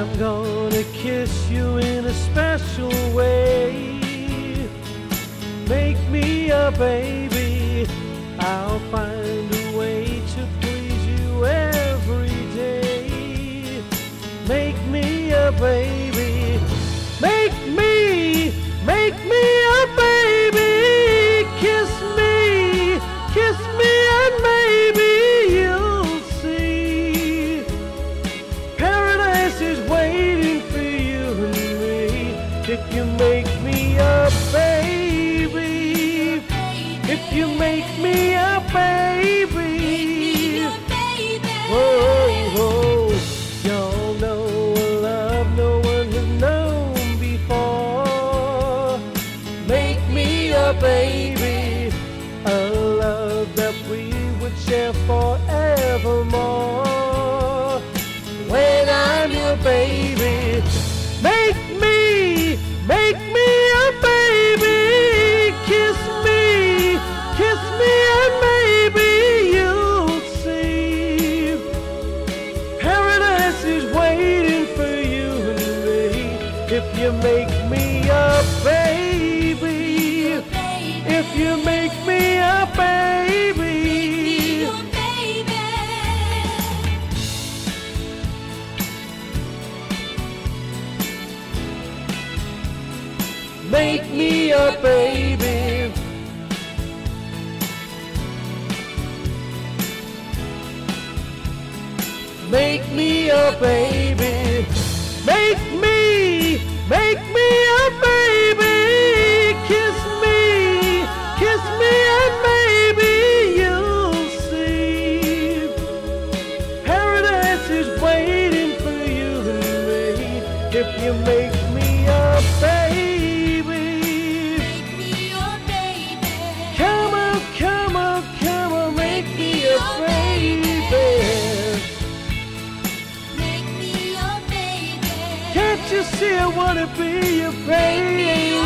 I'm gonna kiss you in a special way. Make me a baby. I'll find a way to please you every day. Make me a baby. Make me, make me a baby. Kiss me, kiss me, and maybe you'll see. Paradise is if you make me a baby. If you make me a baby. Whoa, whoa. Y'all know a love no one has known before. Make me a baby. A love that we would share forevermore. When I'm your baby, make me, if you make me a baby. If you make me a baby. Make me a baby. Make me a baby. Make me, make me a baby. Kiss me, kiss me, and maybe you'll see. Paradise is waiting for you and me if you make you see I wanna be your baby?